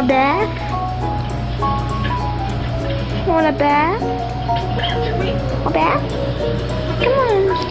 want a bath? Want a bath? A bath? Come on.